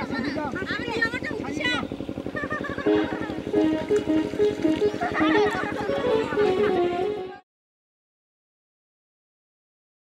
啊！你他妈这么！哈哈哈哈哈！